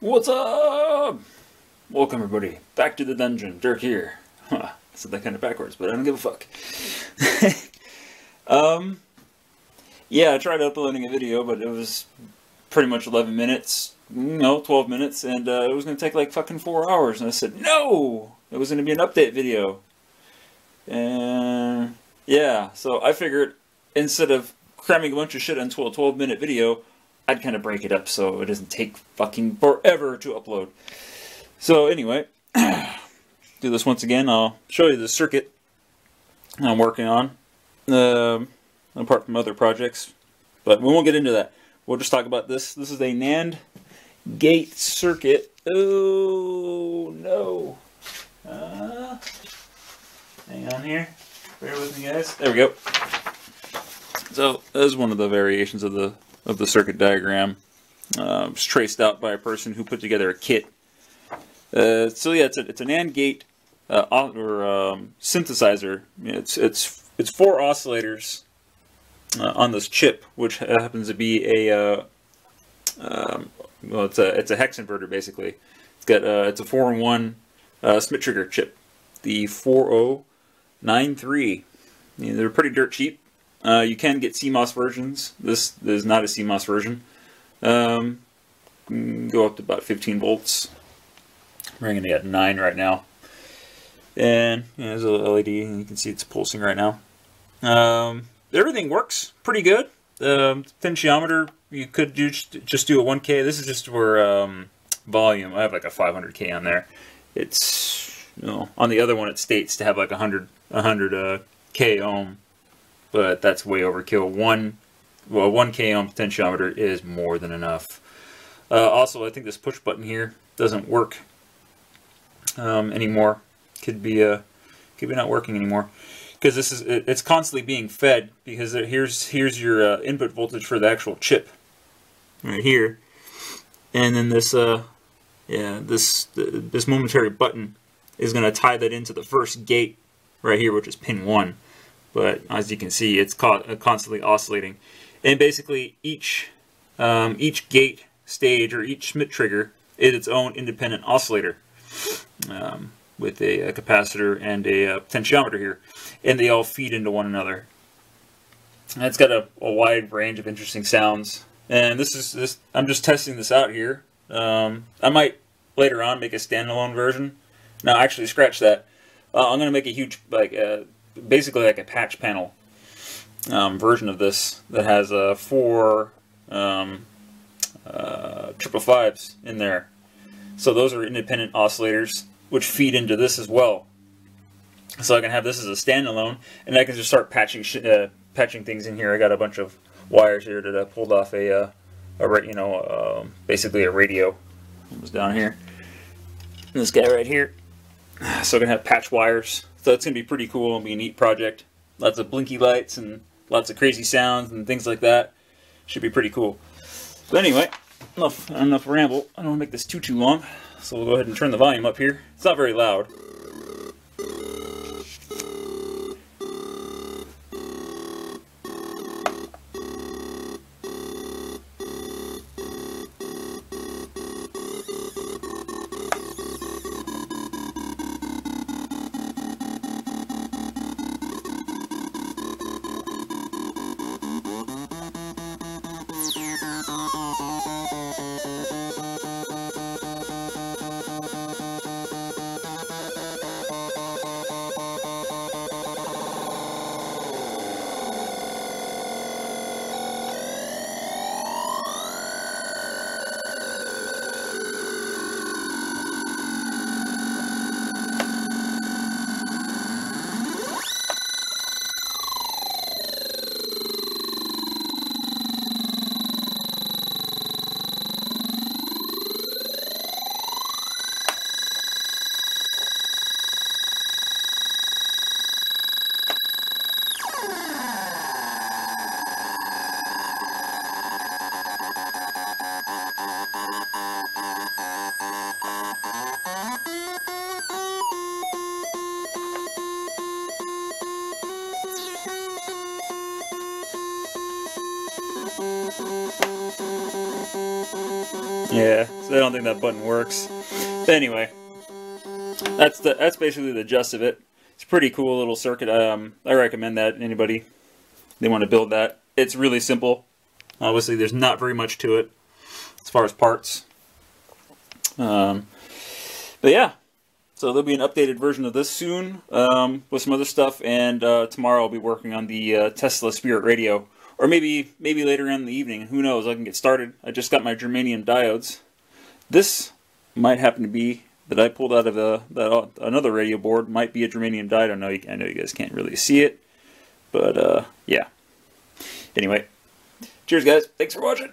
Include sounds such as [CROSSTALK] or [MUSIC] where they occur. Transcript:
What's up? Welcome everybody back to the dungeon. Dirk here. [LAUGHS] Huh, said that kind of backwards, but I don't give a fuck. [LAUGHS] um, yeah, I tried uploading a video, but it was pretty much 11 minutes. No, 12 minutes, and uh, it was going to take like fucking four hours. And I said, no! It was going to be an update video. And yeah, so I figured instead of cramming a bunch of shit into a 12 minute video, I'd kind of break it up so it doesn't take fucking forever to upload. So anyway, [CLEARS THROAT] do this once again. I'll show you the circuit I'm working on, um, apart from other projects. But we won't get into that. We'll just talk about this. This is a NAND gate circuit. Oh no! Uh, hang on here. Bear with me, guys. There we go. So this is one of the variations of the of the circuit diagram. Uh, it's traced out by a person who put together a kit. Uh, so yeah, it's a, it's a NAND gate uh, or um, synthesizer. It's it's it's four oscillators uh, on this chip, which happens to be a uh, um, well, it's a it's a hex inverter basically. It's got uh, it's a four in one Schmitt trigger chip, the 4093. You know, they're pretty dirt cheap. Uh, you can get CMOS versions. This, this is not a CMOS version. Um, go up to about 15 volts. We're going to get 9 right now. And know, there's a LED, and you can see it's pulsing right now. Um, everything works pretty good. Um, potentiometer, you could do just do a 1K. This is just for um, volume. I have like a 500K on there. It's, you know, on the other one it states to have like 100, 100 uh, K ohm but that's way overkill. One, well, 1K ohm potentiometer is more than enough. Uh, also, I think this push button here doesn't work um, anymore. Could be uh, could be not working anymore because this is it, it's constantly being fed because here's here's your uh, input voltage for the actual chip right here, and then this uh yeah this this momentary button is going to tie that into the first gate right here, which is pin one but as you can see, it's uh, constantly oscillating. And basically, each um, each gate stage or each Schmitt trigger is its own independent oscillator um, with a, a, capacitor and a, a, potentiometer here, and they all feed into one another. And it's got a, a, wide range of interesting sounds. And this is this. I'm just testing this out here. Um, I might later on make a standalone version. No, actually, scratch that. Uh, I'm going to make a huge like. Uh, basically like a patch panel um, version of this that has uh, four um, uh, triple fives in there. So those are independent oscillators which feed into this as well. So I can have this as a standalone, and I can just start patching uh, patching things in here. I got a bunch of wires here that I pulled off a, uh, a you know, um, basically a radio. Was down here. And this guy right here. So I can have patch wires so it's going to be pretty cool. It'll be a neat project. Lots of blinky lights and lots of crazy sounds and things like that. Should be pretty cool. But anyway, enough, enough ramble. I don't want to make this too, too long. So we'll go ahead and turn the volume up here. It's not very loud. Yeah, so I don't think that button works. But anyway, that's the that's basically the gist of it. It's a pretty cool little circuit. Um, I recommend that anybody they want to build that. It's really simple. Obviously, there's not very much to it as far as parts. Um, but yeah, so there'll be an updated version of this soon um, with some other stuff, and uh, tomorrow I'll be working on the uh, Tesla Spirit Radio, or maybe maybe later in the evening. Who knows? I can get started. I just got my germanium diodes. This might happen to be that I pulled out of a, that, another radio board. Might be a germanium diode. I know you, I know you guys can't really see it, but uh, yeah. Anyway, cheers, guys. Thanks for watching.